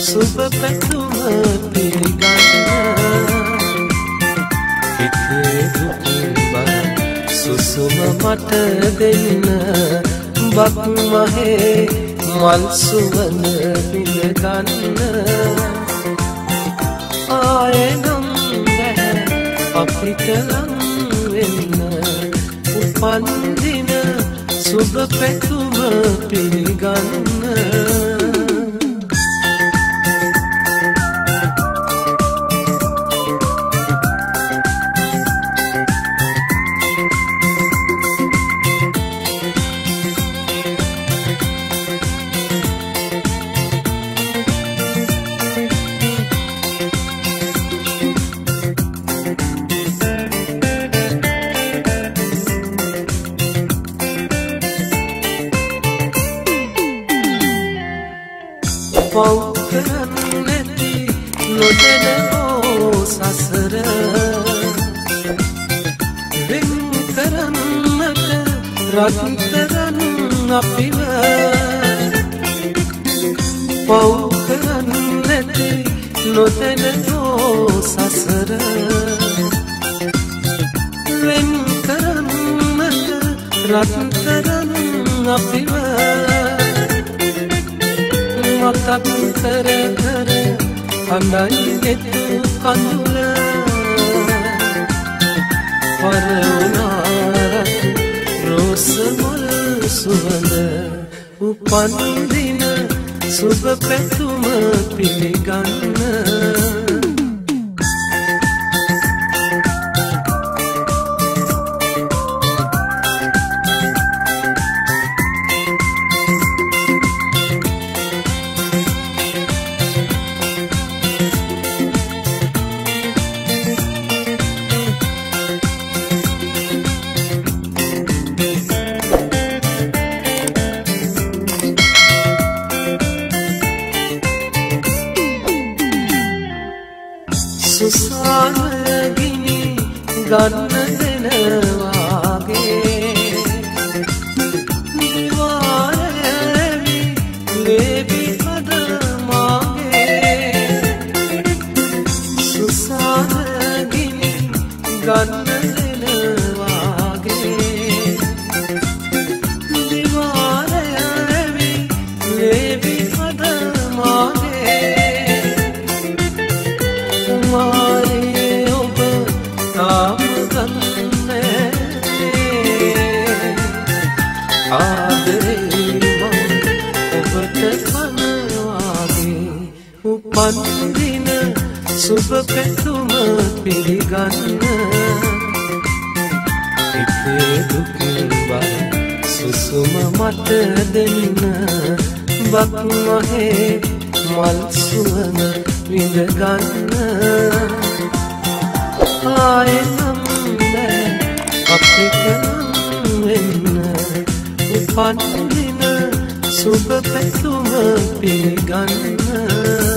සුබ පැතුම පිළිගන්න. හිතේ දුක බර සුසුම මට දෙන්න බක් මහේ මල් සුවඳ පිළිගන්න. ආයෙනම් බෑ අපිට ලං වෙන්න උපන්දින සුබ පැතුම පිළිගන්න. පව් නැති නොදැනෝ සසර වෙන් කරන්නට රත්තරන් අපිව පව් කරන්න නැති නොදැනෝ සසර වෙන් කරන්නට රත්තරන් අපිව මතක් කර කර හඳයි නෙතු කඳුල පරවනාරත් රෝස මුල් සුවඳ උපන්දින සුබ පැතුම පිළිගන්න සුසානගිනි ගන්න දෙනවාගේ දිවාරැවි ලේබි පදමාගේ සුසානගිනි ගන්න ගන්නේ ආදරේ මම ඔබට කනවාගේ උපන් දින සුබ පැතුම පිළිගන්න හිතේ දුක බර සුසුම මට දෙන්න බක් මහේ මල් සුවඳ විඳගන්න ආයෙනම් බෑ අපිට නම් වෙන්න උපන් දින සුබ පැතුම පිළිගන්න.